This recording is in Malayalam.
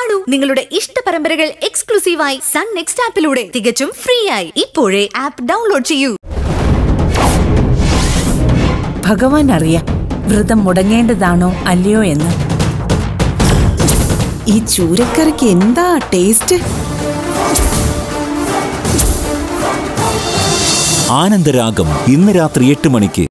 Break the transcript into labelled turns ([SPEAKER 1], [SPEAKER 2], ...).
[SPEAKER 1] കാണൂ നിങ്ങളുടെ ഇഷ്ട പരമ്പരകൾ എക്സ്ക്ലൂസീവായി സൺ നെക്സ്റ്റ് ആപ്പിലൂടെ തികച്ചും ഫ്രീ ആയി ഇപ്പോഴേ ആപ്പ് ഡൗൺലോഡ് ചെയ്യൂ.
[SPEAKER 2] ഭഗവാൻ അറിയാം വ്രതം മുടങ്ങേണ്ടതാണോ അല്ലയോ എന്ന്.
[SPEAKER 3] ഈ ചൂരക്കറിക്ക് എന്താ ടേസ്റ്റ്
[SPEAKER 4] ആനന്ദരാഗം ഇന്ന് രാത്രി എട്ട് മണിക്ക്.